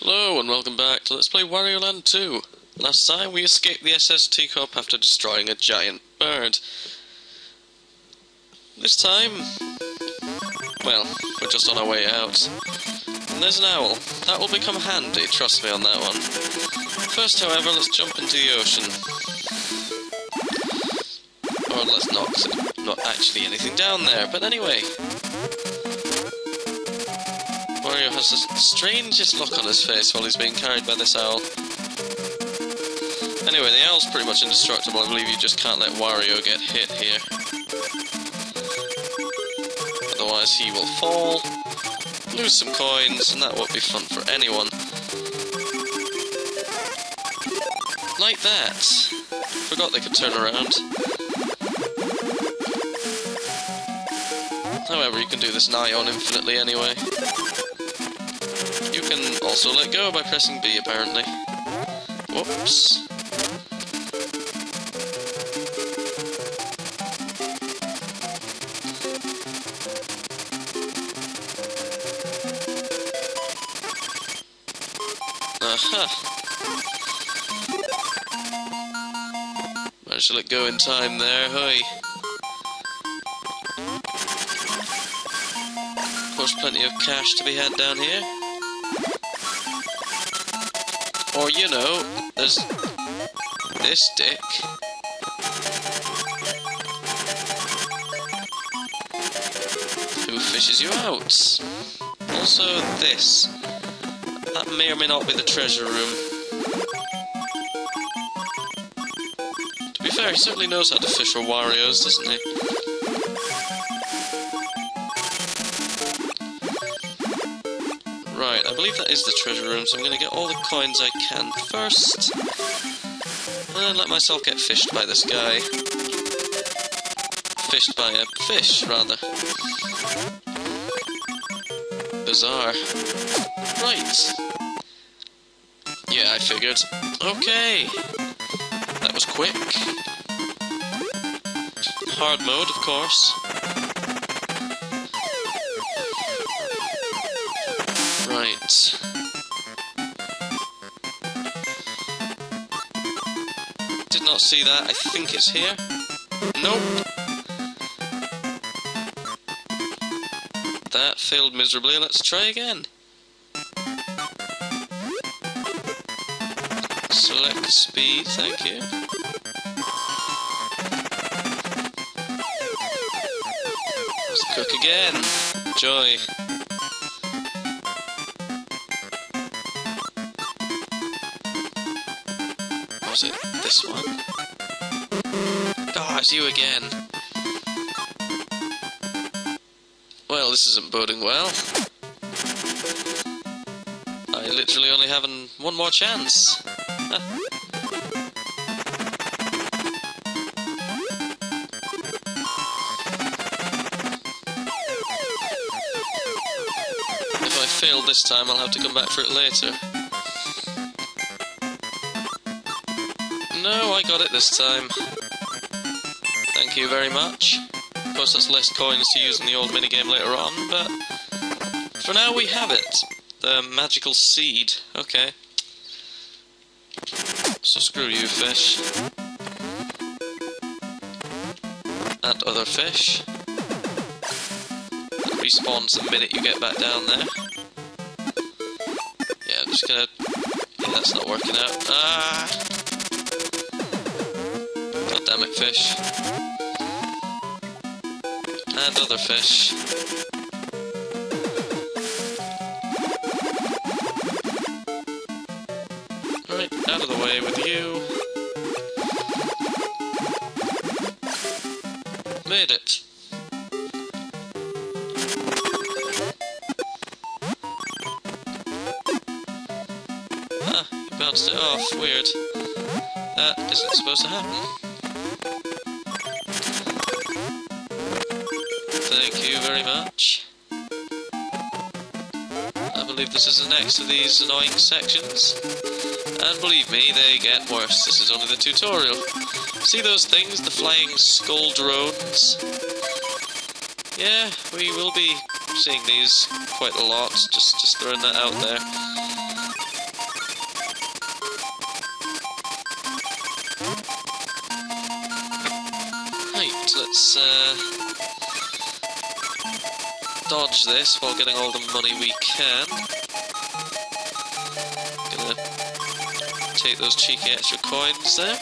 Hello and welcome back to Let's Play Wario Land 2. Last time we escaped the SS Teacup after destroying a giant bird. This time, well, we're just on our way out. And there's an owl. That will become handy, trust me on that one. First, however, let's jump into the ocean. Or let's not, not actually anything down there. But anyway, Wario has the strangest look on his face while he's being carried by this owl. Anyway, the owl's pretty much indestructible. I believe you just can't let Wario get hit here. Otherwise he will fall, lose some coins, and that won't be fun for anyone. Like that. Forgot they could turn around. However, you can do this nigh on infinitely anyway. Also let go by pressing B, apparently. Whoops. Aha. Managed to let go in time there, hoi. Of course, plenty of cash to be had down here. Or, you know, there's this dick. Who fishes you out? Also, this. That may or may not be the treasure room. To be fair, he certainly knows how to fish for Wario's, doesn't he? I believe that is the treasure room, so I'm going to get all the coins I can first. And let myself get fished by this guy. Fished by a fish, rather. Bizarre. Right. Yeah, I figured. Okay. That was quick. Hard mode, of course. Did not see that. I think it's here. Nope. That failed miserably. Let's try again. Select speed, thank you. Let's cook again. Joy. This one? Ah, it's you again. Well, this isn't boding well. I literally only have an, one more chance. If I fail this time, I'll have to come back for it later. I got it this time. Thank you very much. Of course, that's less coins to use in the old minigame later on, but for now we have it. The magical seed. Okay. So screw you, fish. And other fish. That respawns the minute you get back down there. Yeah, I'm just gonna... Yeah, that's not working out. Ah! Fish. And other fish. Right, out of the way with you. Made it. Ah, bounced it off. Weird. That isn't supposed to happen. Thank you very much. I believe this is the next of these annoying sections. And believe me, they get worse. This is only the tutorial. See those things, the flying skull drones? Yeah, we will be seeing these quite a lot, just, just throwing that out there. Right, let's uh, dodge this while getting all the money we can. Gonna take those cheeky extra coins there.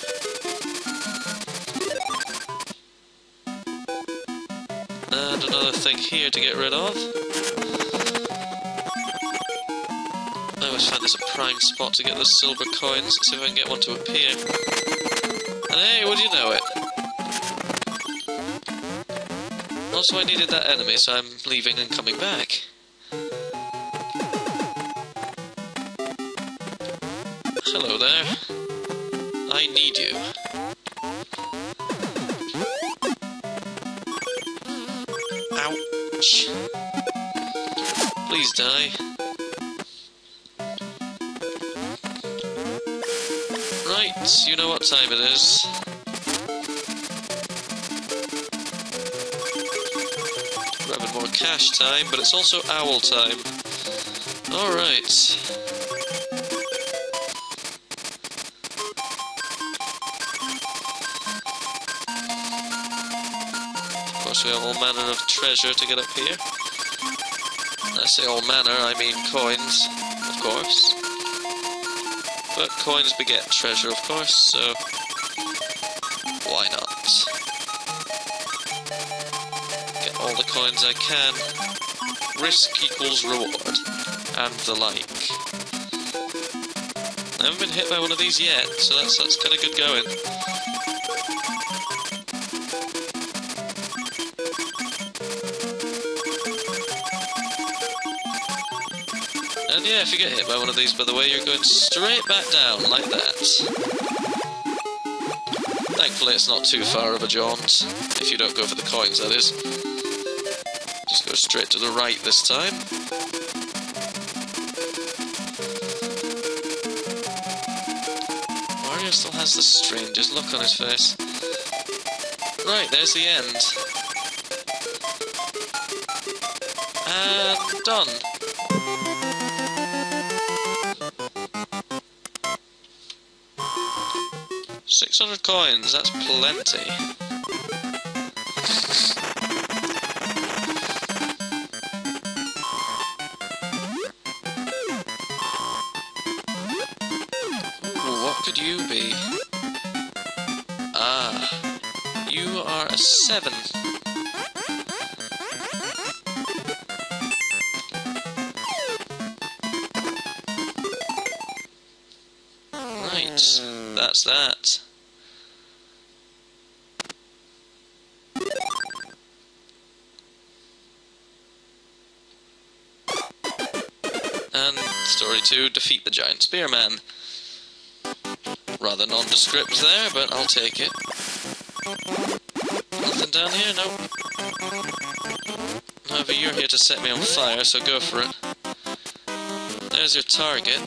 And another thing here to get rid of. I always find this a prime spot to get those silver coins. See if I can get one to appear. And hey, would you know it? Also, I needed that enemy, so I'm leaving and coming back. Hello there. I need you. Ouch. Please die. Right, you know what time it is. Grabbing more cash time, but it's also owl time. Alright. Of course, we have all manner of treasure to get up here. I say all manner, I mean coins, of course. But coins beget treasure, of course, so coins I can. Risk equals reward, and the like. I haven't been hit by one of these yet, so that's that's kind of good going. And yeah, if you get hit by one of these, by the way, you're going straight back down, like that. Thankfully, it's not too far of a jaunt, if you don't go for the coins, that is. Straight to the right this time. Wario still has the strangest look on his face. Right, there's the end. And done. Six hundred coins, that's plenty. A seven. Right, that's that. And story two, defeat the giant spearman. Rather nondescript there, but I'll take it. Down here? Nope. However, you're here to set me on fire, so go for it. There's your target.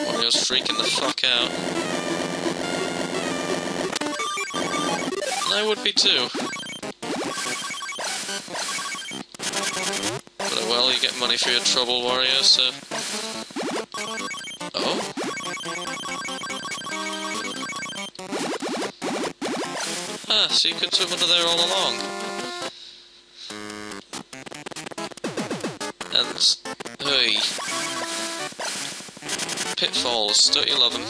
Wario's freaking the fuck out. I would be too. But well, you get money for your trouble, Wario, so... Ah, so you could swim under there all along. And... Hey. Pitfalls, don't you love them?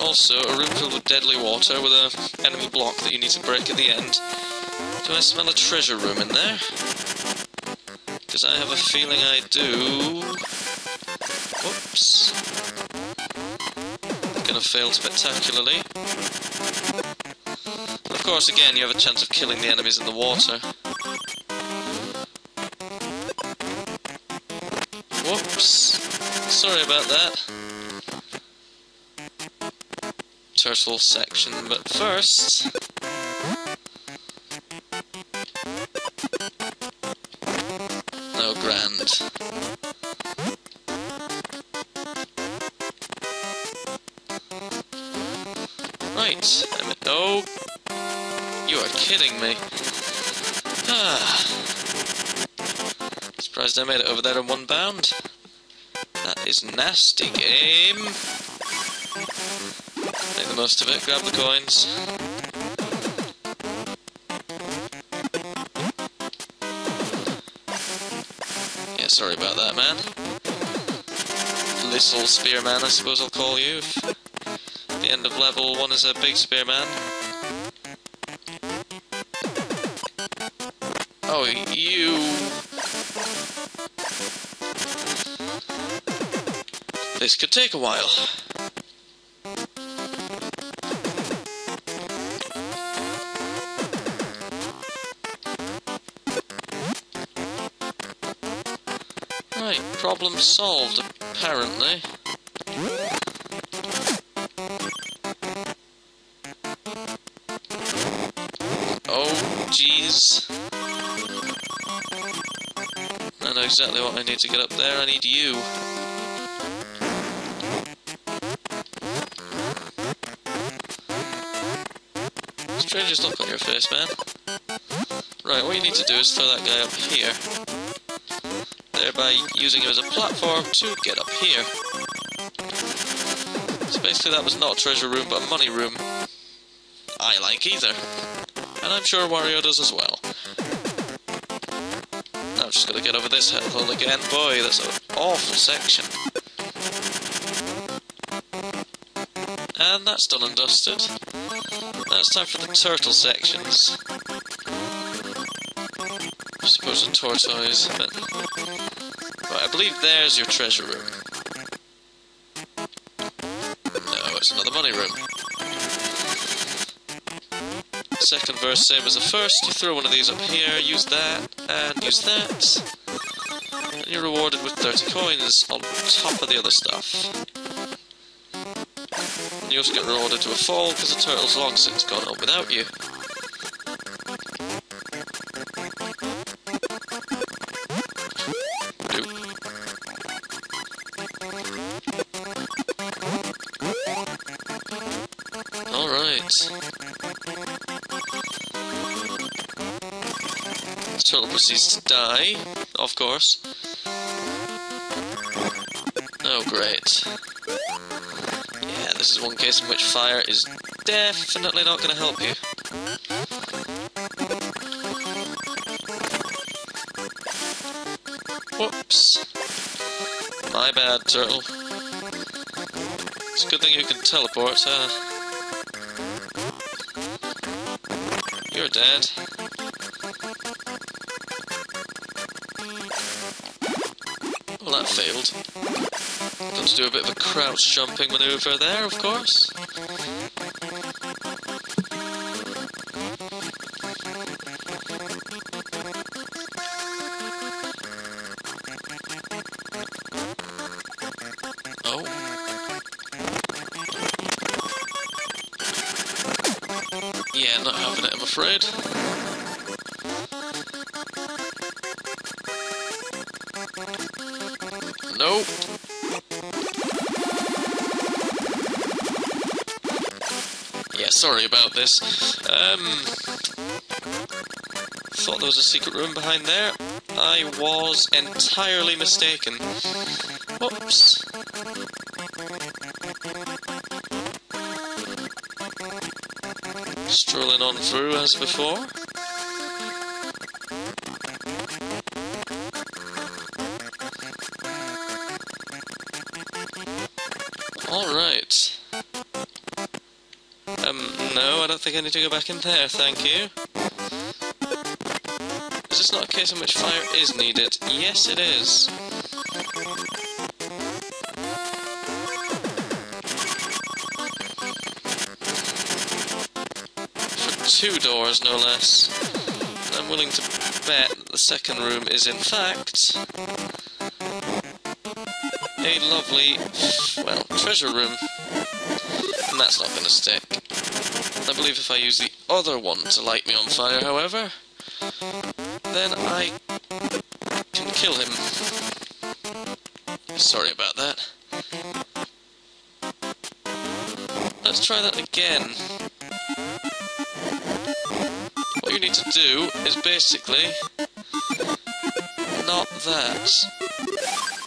Also, a room filled with deadly water with a enemy block that you need to break at the end. Do I smell a treasure room in there? Because I have a feeling I do. Whoops. Gonna fail spectacularly. Of course, again, you have a chance of killing the enemies in the water. Whoops. Sorry about that. Turtle section, but first... Ah. Surprised I made it over there in one bound. That is nasty game. Make the most of it, grab the coins. Yeah, sorry about that, man. Little spearman, I suppose I'll call you. the end of level one is a big spearman. Oh, you... This could take a while. Right, problem solved, apparently. Oh, jeez. Exactly what I need to get up there. I need you. Strangest look on your face, man. Right, what you need to do is throw that guy up here. Thereby using him as a platform to get up here. So basically that was not a treasure room, but a money room. I like either. And I'm sure Wario does as well. This hole again. Boy, that's an awful section. And that's done and dusted. Now it's time for the turtle sections. I suppose a tortoise, but... Right, I believe there's your treasure room. No, it's another money room. Second verse, same as the first. You throw one of these up here, use that, and use that. And you're rewarded with 30 coins on top of the other stuff. And you also get rewarded to a fall because the turtle's long since gone home without you. Turtle proceeds to die, of course. Great. Yeah, this is one case in which fire is definitely not going to help you. Whoops. My bad, turtle. It's a good thing you can teleport, huh? You're dead. Well, that failed. Got to do a bit of a crouch jumping maneuver there, of course. Oh. Yeah, not having it, I'm afraid. Sorry about this. Um, thought there was a secret room behind there. I was entirely mistaken. Whoops. Strolling on through as before. No, I need to go back in there, thank you. Is this not a case in which fire is needed? Yes, it is. For two doors, no less. I'm willing to bet the second room is, in fact, a lovely, well, treasure room. And that's not going to stick. I believe if I use the other one to light me on fire, however, then I can kill him. Sorry about that. Let's try that again. What you need to do is basically not that.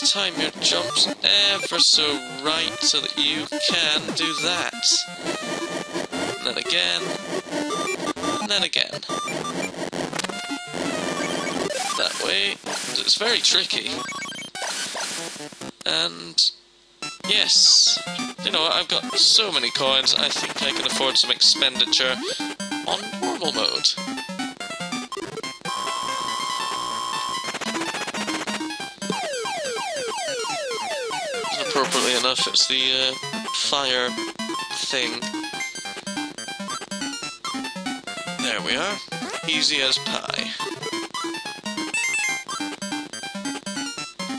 Time your jumps ever so right so that you can do that. And then again. And then again. That way. It's very tricky. And yes, you know I've got so many coins, I think I can afford some expenditure on normal mode. Appropriately enough, it's the uh, fire thing. There we are. Easy as pie.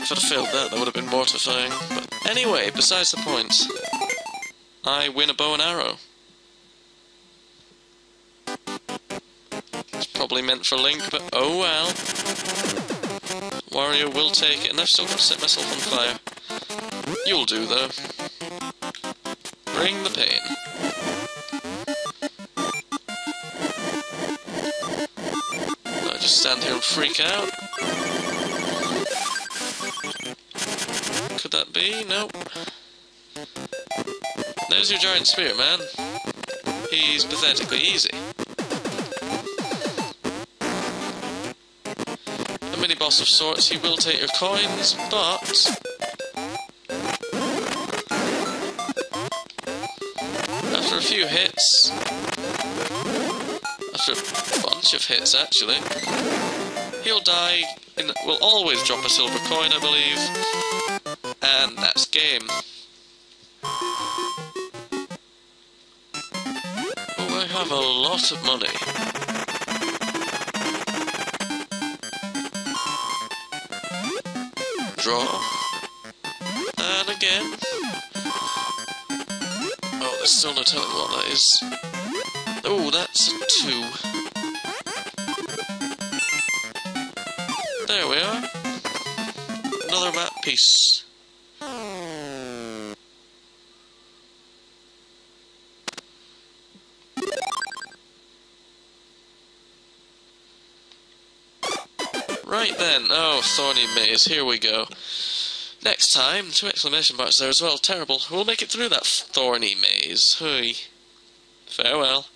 If I'd failed that, that would have been mortifying. But anyway, besides the point. I win a bow and arrow. It's probably meant for Link, but oh well. Wario will take it, and I've still got to set myself on fire. You'll do, though. Bring the pain. I just stand here and freak out. Could that be? Nope. There's your giant spear, man. He's pathetically easy. A mini boss of sorts, he will take your coins, but few hits, a bunch of hits actually, he'll die and will always drop a silver coin, I believe, and that's game. Oh, I have a lot of money. Draw. And again. Still no telling what that is. Oh, that's a two. There we are. Another map piece. Right then, oh, Thorny Maze, here we go. Next time, two exclamation marks there as well, terrible. We'll make it through that thorny maze. Hooey. Farewell.